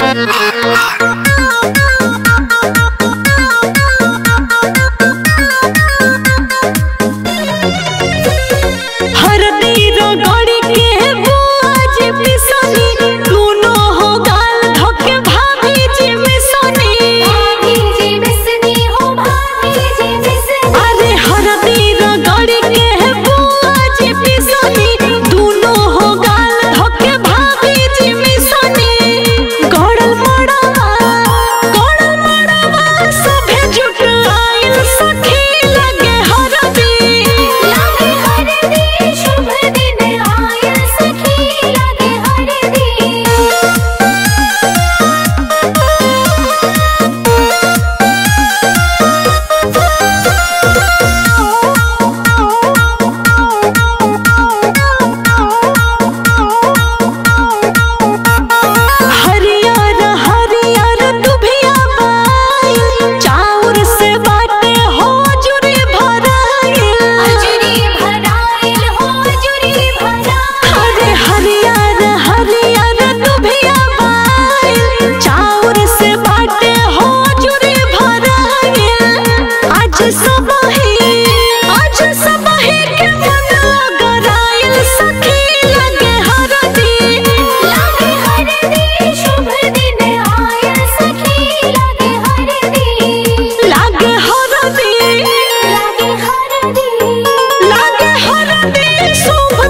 Rock. 冲华